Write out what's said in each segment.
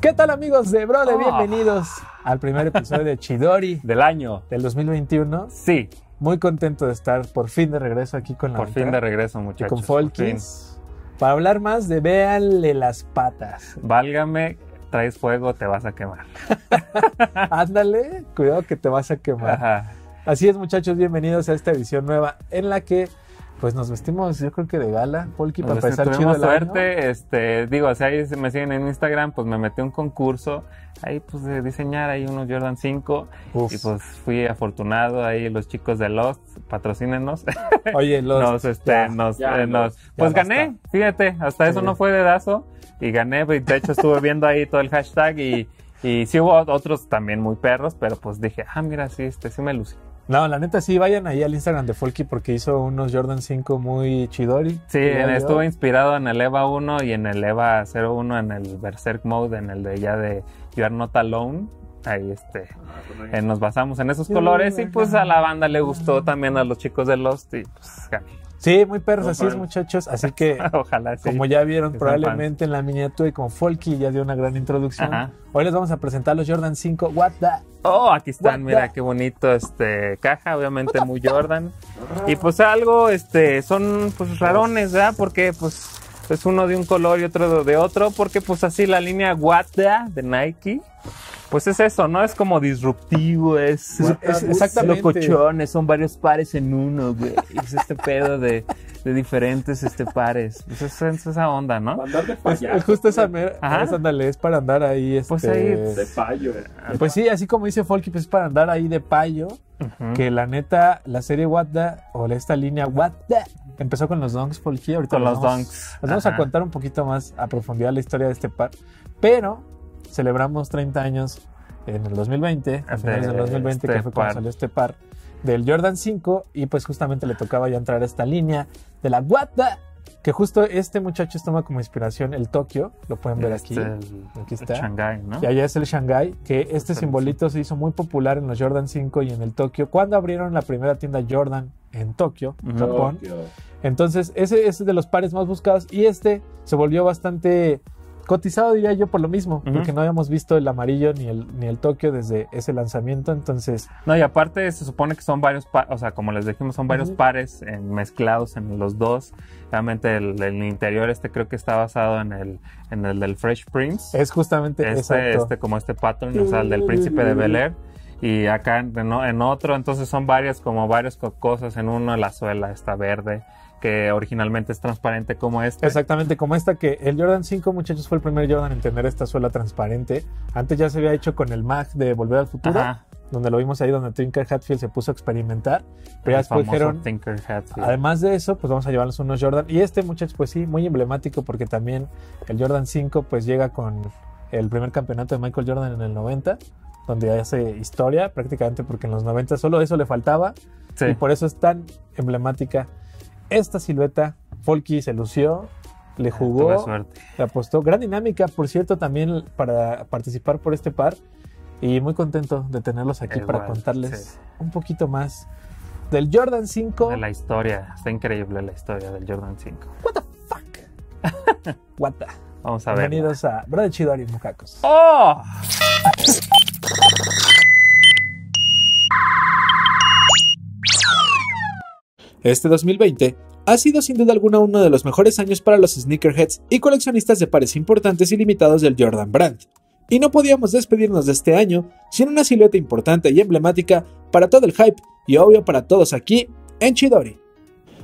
¿Qué tal amigos de Brole? Oh. Bienvenidos al primer episodio de Chidori Del año. del 2021. Sí, Muy contento de estar por fin de regreso aquí con la por fin de regreso, y muchachos. con por fin. Folkis para hablar más de Véanle las patas. Válgame, traes fuego, te vas a quemar. Ándale, cuidado que te vas a quemar. Ajá. Así es, muchachos, bienvenidos a esta edición nueva en la que pues nos vestimos, yo creo que de gala, Folky, para Pues, empezar chido el año. suerte, este, digo, si ahí me siguen en Instagram, pues me metí a un concurso ahí pues de diseñar ahí unos Jordan 5 Uf. y pues fui afortunado ahí los chicos de Lost, patrocínenos. Oye, los nos, este, ya, nos, ya, eh, nos- ya pues basta. gané, fíjate, hasta eso Sí. no fue dedazo y gané, pues, de hecho estuve viendo ahí todo el hashtag y, y sí hubo otros también muy perros, pero pues dije, ah, mira, sí, este, sí me lucí. No, la neta sí, vayan ahí al Instagram de Folky porque hizo unos Jordan 5 muy chidori. Sí, yo. estuve inspirado en el EVA 1 y en el EVA 01, en el Berserk Mode, en el de ya de You Are Not Alone. Ahí este, eh, nos basamos en esos colores y pues a la banda le gustó también a los chicos de Lost y pues gané. Sí, muy perros, así es, muchachos. Así que, Ojalá sí. como ya vieron probablemente en la miniatura y como Folky ya dio una gran introducción, Ajá. hoy les vamos a presentar los Jordan 5 What the... Oh, aquí están, mira qué bonito este caja, obviamente muy Jordan. Y pues algo, este, son pues rarones, ¿verdad? Porque pues es uno de un color y otro de otro, porque pues así la línea What the de Nike, pues es eso, ¿no? Es como disruptivo, es, Es- es exactamente. locochones, son varios pares en uno, güey. Es este pedo de, de diferentes este pares. Pues es, es esa onda, ¿no? Andar de Es, payaso. es justo esa... es, ándale, es para andar ahí, este... Pues ahí, De payo. Pues sí, así como dice Folky, pues es para andar ahí de payo. Que la neta, la serie What the, o esta línea What the, empezó con los donks, Folky. Ahorita Con los vamos- donks. Les vamos a contar un poquito más a profundidad la historia de este par. Pero celebramos 30 años en el 2020, a finales del 2020, este que fue cuando par. salió este par del Jordan 5. Y pues justamente le tocaba ya entrar a esta línea de la What the, que justo este muchacho toma como inspiración el Tokio. Lo pueden ver aquí. Este, el- Aquí el está. Shanghai, ¿no? Y allá es el Shanghai, que este Sí. simbolito se hizo muy popular en los Jordan 5 y en el Tokio, cuando abrieron la primera tienda Jordan en Tokio, Ujú. Japón. Entonces, ese es de los pares más buscados y este se volvió bastante cotizado, diría yo, por lo mismo, Ujú. porque no habíamos visto el amarillo ni el, ni el Tokio desde ese lanzamiento. Entonces, No, y aparte se supone que son varios, o sea, como les dijimos, son varios Ujú. pares en- mezclados en los dos. Realmente el, el interior este creo que está basado en el, en el del Fresh Prince. es justamente Este, este, como este pattern, o sea, el del príncipe de Bel Air. Y acá en, en otro, entonces son varias, como varias co- cosas en uno, la suela está verde, que originalmente es transparente como este. Exactamente, como esta que el Jordan 5, muchachos, fue el primer Jordan en tener esta suela transparente. Antes ya se había hecho con el Mag de Volver al Futuro, Ajá, donde lo vimos ahí, donde Tinker Hatfield se puso a experimentar. Pero ya el después dijeron, Tinker Hatfield. Además de eso, pues vamos a llevarnos unos Jordan. Y este, muchachos, pues sí, muy emblemático porque también el Jordan 5 pues llega con el primer campeonato de Michael Jordan en el 90, donde hace historia prácticamente porque en los 90 solo eso le faltaba Sí. y por eso es tan emblemática esta silueta. Folky se lució, le Tuve jugó, suerte. le apostó. Gran dinámica, por cierto, también para participar por este par. Y muy contento de tenerlos aquí para Igual, contarles sí. un poquito más del Jordan 5. De la historia, está increíble la historia del Jordan 5. What the fuck? What the? Vamos a ver. Bienvenidos a Brother Chidori Mucacos. ¡Oh! Este 2020 ha sido sin duda alguna uno de los mejores años para los sneakerheads y coleccionistas de pares importantes y limitados del Jordan Brand. Y no podíamos despedirnos de este año sin una silueta importante y emblemática para todo el hype y obvio para todos aquí en Chidori.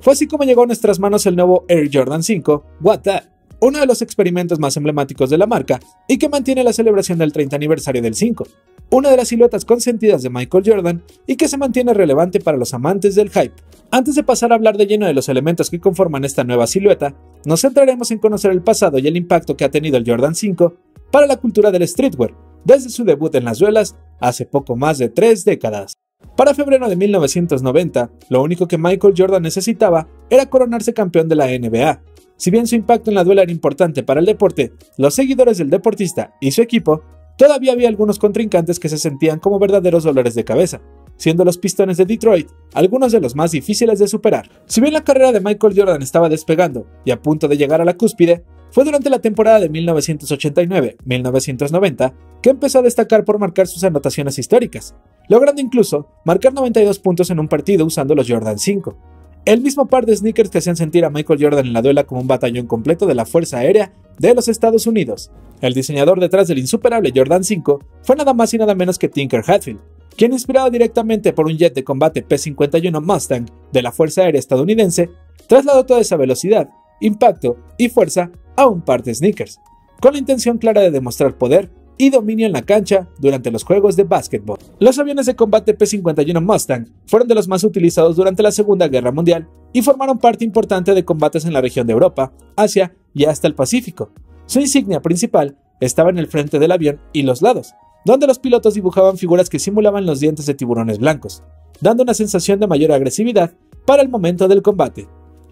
Fue así como llegó a nuestras manos el nuevo Air Jordan 5 What The, uno de los experimentos más emblemáticos de la marca y que mantiene la celebración del 30 aniversario del 5, una de las siluetas consentidas de Michael Jordan y que se mantiene relevante para los amantes del hype. Antes de pasar a hablar de lleno de los elementos que conforman esta nueva silueta, nos centraremos en conocer el pasado y el impacto que ha tenido el Jordan 5 para la cultura del streetwear, desde su debut en las duelas hace poco más de tres décadas. Para febrero de 1990, lo único que Michael Jordan necesitaba era coronarse campeón de la NBA. Si bien su impacto en la duela era importante para el deporte, los seguidores del deportista y su equipo, todavía había algunos contrincantes que se sentían como verdaderos dolores de cabeza, siendo los Pistones de Detroit algunos de los más difíciles de superar. Si bien la carrera de Michael Jordan estaba despegando y a punto de llegar a la cúspide, fue durante la temporada de 1989-1990 que empezó a destacar por marcar sus anotaciones históricas, logrando incluso marcar 92 puntos en un partido usando los Jordan 5. El mismo par de sneakers que hacían sentir a Michael Jordan en la duela como un batallón completo de la Fuerza Aérea de los Estados Unidos. El diseñador detrás del insuperable Jordan 5 fue nada más y nada menos que Tinker Hatfield, quien inspirado directamente por un jet de combate P-51 Mustang de la Fuerza Aérea estadounidense, trasladó toda esa velocidad, impacto y fuerza a un par de sneakers, con la intención clara de demostrar poder y dominio en la cancha durante los juegos de básquetbol. Los aviones de combate P-51 Mustang fueron de los más utilizados durante la Segunda Guerra Mundial y formaron parte importante de combates en la región de Europa, Asia y hasta el Pacífico. Su insignia principal estaba en el frente del avión y los lados, donde los pilotos dibujaban figuras que simulaban los dientes de tiburones blancos, dando una sensación de mayor agresividad para el momento del combate.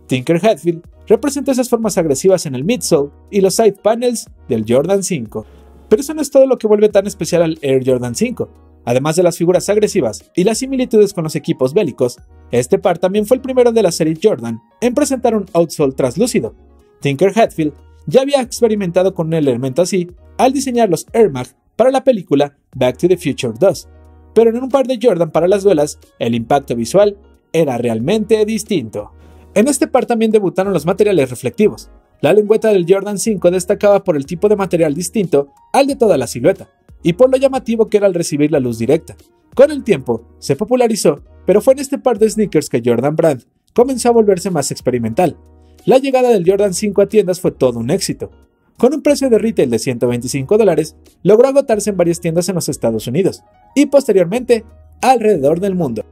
Tinker Hatfield representa esas formas agresivas en el midsole y los side panels del Jordan 5. Pero eso no es todo lo que vuelve tan especial al Air Jordan 5. Además de las figuras agresivas y las similitudes con los equipos bélicos, este par también fue el primero de la serie Jordan en presentar un outsole translúcido. Tinker Hatfield ya había experimentado con un elemento así al diseñar los Air Mag para la película Back to the Future 2, pero en un par de Jordan para las duelas, el impacto visual era realmente distinto. En este par también debutaron los materiales reflectivos. La lengüeta del Jordan 5 destacaba por el tipo de material distinto al de toda la silueta, y por lo llamativo que era al recibir la luz directa. Con el tiempo, se popularizó, pero fue en este par de sneakers que Jordan Brand comenzó a volverse más experimental. La llegada del Jordan 5 a tiendas fue todo un éxito. Con un precio de retail de 125 dólares, logró agotarse en varias tiendas en los Estados Unidos, y posteriormente alrededor del mundo.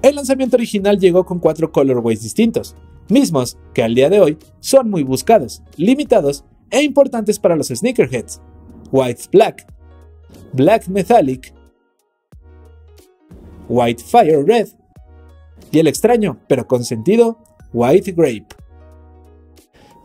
El lanzamiento original llegó con cuatro colorways distintos, mismos que al día de hoy son muy buscados, limitados e importantes para los sneakerheads. White Black, Black Metallic, White Fire Red y el extraño, pero con sentido, White Grape.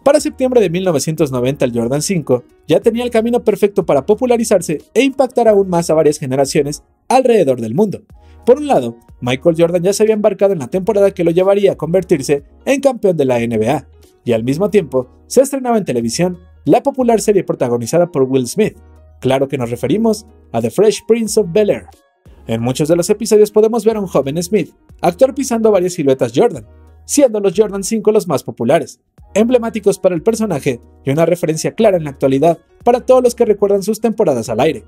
Para septiembre de 1990 el Jordan 5 ya tenía el camino perfecto para popularizarse e impactar aún más a varias generaciones alrededor del mundo, por un lado, Michael Jordan ya se había embarcado en la temporada que lo llevaría a convertirse en campeón de la NBA, y al mismo tiempo se estrenaba en televisión la popular serie protagonizada por Will Smith. Claro que nos referimos a The Fresh Prince of Bel Air. En muchos de los episodios podemos ver a un joven Smith actuar pisando varias siluetas Jordan, siendo los Jordan 5 los más populares, emblemáticos para el personaje y una referencia clara en la actualidad para todos los que recuerdan sus temporadas al aire.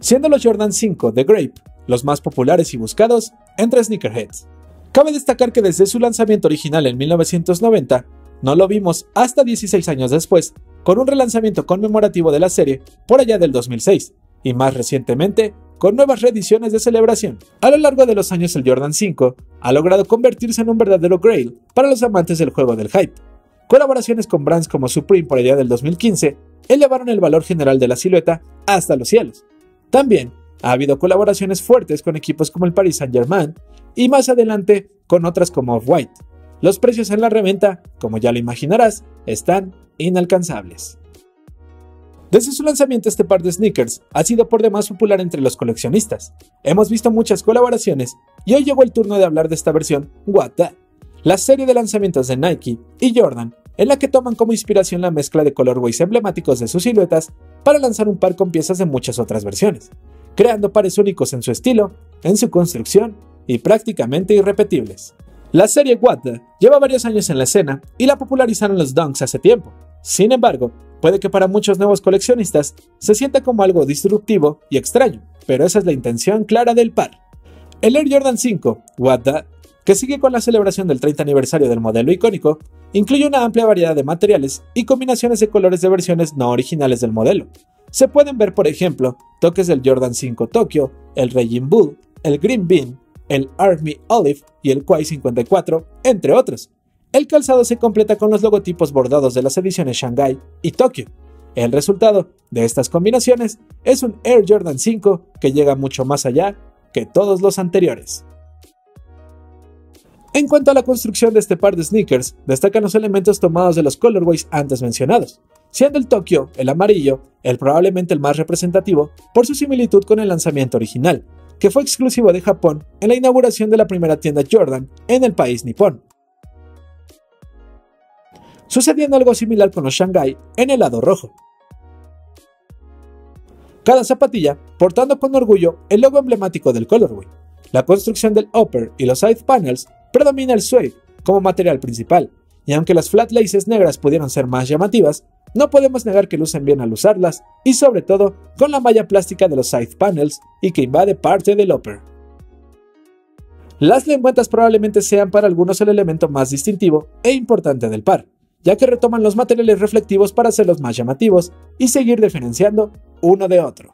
Siendo los Jordan 5 The Grape los más populares y buscados entre sneakerheads. Cabe destacar que desde su lanzamiento original en 1990, no lo vimos hasta 16 años después, con un relanzamiento conmemorativo de la serie por allá del 2006, y más recientemente con nuevas reediciones de celebración. A lo largo de los años el Jordan 5 ha logrado convertirse en un verdadero grail para los amantes del juego del hype. Colaboraciones con brands como Supreme por allá del 2015 elevaron el valor general de la silueta hasta los cielos. También ha habido colaboraciones fuertes con equipos como el Paris Saint-Germain y más adelante con otras como Off-White. Los precios en la reventa, como ya lo imaginarás, están inalcanzables. Desde su lanzamiento este par de sneakers ha sido por demás popular entre los coleccionistas. Hemos visto muchas colaboraciones y hoy llegó el turno de hablar de esta versión What The, la serie de lanzamientos de Nike y Jordan en la que toman como inspiración la mezcla de colorways emblemáticos de sus siluetas para lanzar un par con piezas de muchas otras versiones creando pares únicos en su estilo, en su construcción y prácticamente irrepetibles. La serie What lleva varios años en la escena y la popularizaron los Dunks hace tiempo. Sin embargo, puede que para muchos nuevos coleccionistas se sienta como algo disruptivo y extraño, pero esa es la intención clara del par. El Air Jordan 5, What que sigue con la celebración del 30 aniversario del modelo icónico, incluye una amplia variedad de materiales y combinaciones de colores de versiones no originales del modelo, se pueden ver, por ejemplo, toques del Jordan 5 Tokyo, el Raging Bull, el Green Bean, el Army Olive y el Quai 54, entre otros. El calzado se completa con los logotipos bordados de las ediciones Shanghai y Tokio. El resultado de estas combinaciones es un Air Jordan 5 que llega mucho más allá que todos los anteriores. En cuanto a la construcción de este par de sneakers, destacan los elementos tomados de los colorways antes mencionados, siendo el Tokyo, el amarillo, el probablemente el más representativo por su similitud con el lanzamiento original, que fue exclusivo de Japón en la inauguración de la primera tienda Jordan en el país nipón. Sucediendo algo similar con los Shanghai en el lado rojo. Cada zapatilla portando con orgullo el logo emblemático del colorway. La construcción del upper y los side panels predomina el suede como material principal, y aunque las flat laces negras pudieron ser más llamativas, no podemos negar que lucen bien al usarlas, y sobre todo con la malla plástica de los side panels y que invade parte del upper. Las lengüetas probablemente sean para algunos el elemento más distintivo e importante del par, ya que retoman los materiales reflectivos para hacerlos más llamativos y seguir diferenciando uno de otro.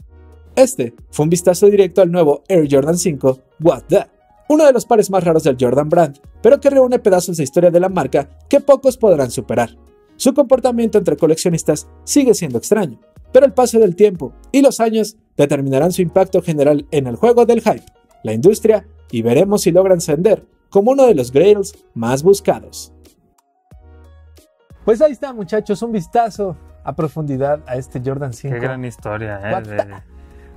Este fue un vistazo directo al nuevo Air Jordan 5 What The, uno de los pares más raros del Jordan Brand, pero que reúne pedazos de historia de la marca que pocos podrán superar. Su comportamiento entre coleccionistas sigue siendo extraño, pero el paso del tiempo y los años determinarán su impacto general en el juego del hype, la industria y veremos si logran ascender como uno de los grails más buscados. Pues ahí está muchachos, un vistazo a profundidad a este Jordan 5. Qué gran historia, ¿eh?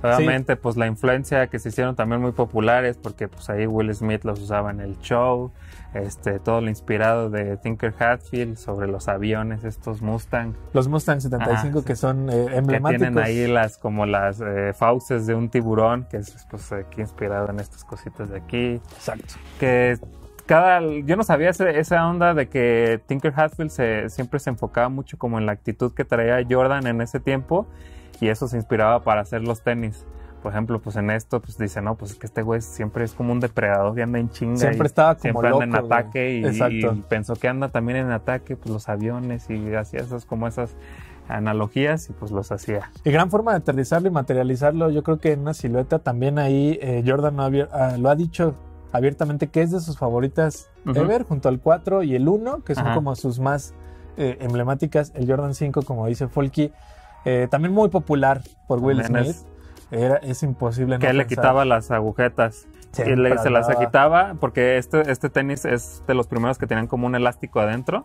Obviamente, pues la influencia que se hicieron también muy populares, porque pues ahí Will Smith los usaba en el show, este, todo lo inspirado de Tinker Hatfield sobre los aviones, estos Mustang. Los Mustang 75 que son eh, emblemáticos. Que tienen ahí las, como las eh, fauces de un tiburón, que es pues aquí inspirado en estas cositas de aquí. Exacto. Que cada, yo no sabía esa onda de que Tinker Hatfield se, siempre se enfocaba mucho como en la actitud que traía Jordan en ese tiempo y eso se inspiraba para hacer los tenis. Por ejemplo, pues en esto, pues dice, no, pues es que este güey siempre es como un depredador que anda en chinga. Siempre estaba como Siempre anda en ataque y, pensó que anda también en ataque, pues los aviones y hacía esas, como esas analogías y pues los hacía. Y gran forma de aterrizarlo y materializarlo, yo creo que en una silueta también ahí eh, Jordan ah, lo ha dicho abiertamente que es de sus favoritas ever, junto al 4 y el 1, que son como sus más eh, emblemáticas. El Jordan 5, como dice Folky, eh, también muy popular por Will Smith. Era, es imposible. Que le quitaba las agujetas y le, se las quitaba porque este, este tenis es de los primeros que tenían como un elástico adentro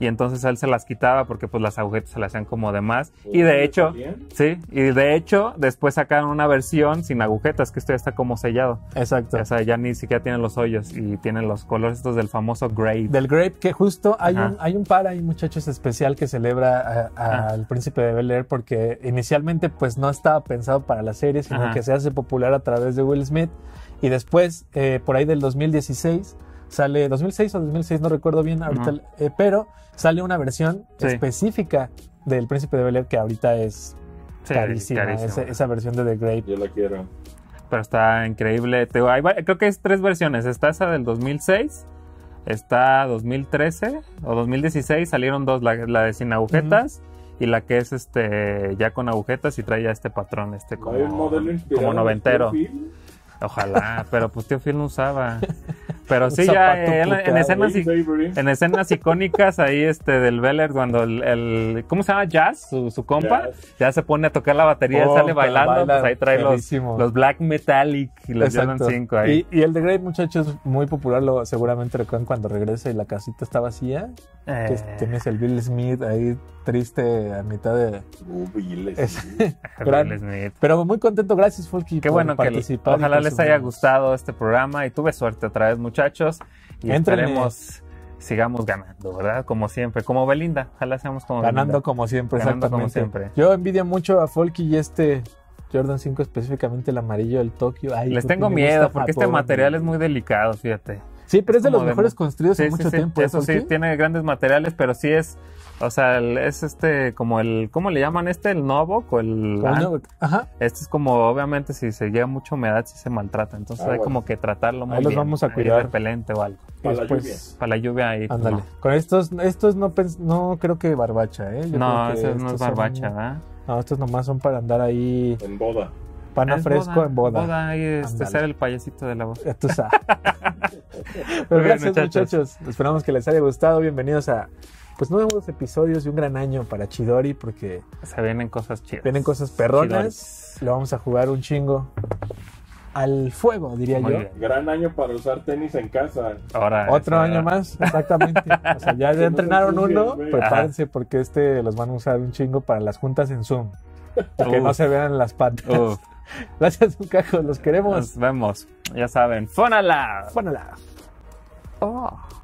y entonces él se las quitaba porque pues las agujetas se le hacían como de más. Y de hecho sí y de hecho después sacaron una versión sin agujetas que esto ya está como sellado. Exacto. O sea ya ni siquiera tienen los hoyos y tienen los colores estos del famoso grape del grape que justo hay un hay un par ahí muchachos especial que celebra al príncipe de Bel Air porque inicialmente pues no estaba pensado para la serie sino que se hace popular a través de Will Smith y después, eh, por ahí del 2016, sale, 2006 o 2006, no recuerdo bien ahorita, eh, pero sale una versión específica del Príncipe de Bel Air que ahorita es carísima, esa, versión de The Grape. Yo la quiero. Pero está increíble. creo que es tres versiones. Está esa del 2006, está 2013 o 2016, salieron dos, la, de sin agujetas. y la que es este ya con agujetas y trae ya este patrón este como, como noventero. Ojalá, pero pues tío Phil no usaba. Pero sí, ya eh, en, escenas, en escenas icónicas ahí este del Beller, cuando el, ¿cómo se llama? Jazz, su, compa, ya se pone a tocar la batería, y sale bailando, pues ahí trae los, los, Black Metallic y los Jordan 5 ahí. Y, el de Great, muchachos, muy popular, lo seguramente recuerdan cuando regresa y la casita está vacía, eh. tienes el Bill Smith ahí triste a mitad de... Uh, Bill Smith. Pero muy contento, gracias Folky Qué bueno que ojalá les haya gustado este programa y tuve suerte otra vez muchachos y esperemos sigamos ganando, ¿verdad? Como siempre, como Belinda, ojalá seamos como Ganando como siempre, ganando como siempre. Yo envidio mucho a Folky y este Jordan 5 específicamente el amarillo del Tokio. Les tengo miedo porque este material es muy delicado, fíjate. Sí, pero es, de los mejores construidos en mucho tiempo. Eso sí, tiene grandes materiales, pero sí es o sea, es este, como el, ¿cómo le llaman este? El Novok o el... Ajá. Este es como, obviamente, si se lleva mucha humedad, sí se maltrata. Entonces ah, hay como que tratarlo muy ahí los vamos a cuidar. repelente o algo. Para la lluvia. Para la lluvia ahí. Ándale. Con estos, estos no, no creo que barbacha, ¿eh? no, estos no es barbacha, ¿verdad? No, estos nomás son para andar ahí... En boda. Pana fresco en boda. Boda ahí, este, ser el payasito de la voz. Ya tú sabes. Pero gracias, muchachos. Esperamos que les haya gustado. Bienvenidos a pues nuevos episodios y un gran año para Chidori porque se vienen cosas chidas. Vienen cosas perronas. Lo vamos a jugar un chingo. al fuego, diría Muy yo. bien. Gran año para usar tenis en casa. Ahora, Otro año más, exactamente. O sea, ya, ya entrenaron uno, prepárense porque este los van a usar un chingo para las juntas en Zoom. Y que no se vean las patas. Uf, Gracias, Bucajo, los queremos. nos vemos. Ya saben, ¡Fónala! Bueno, 哦。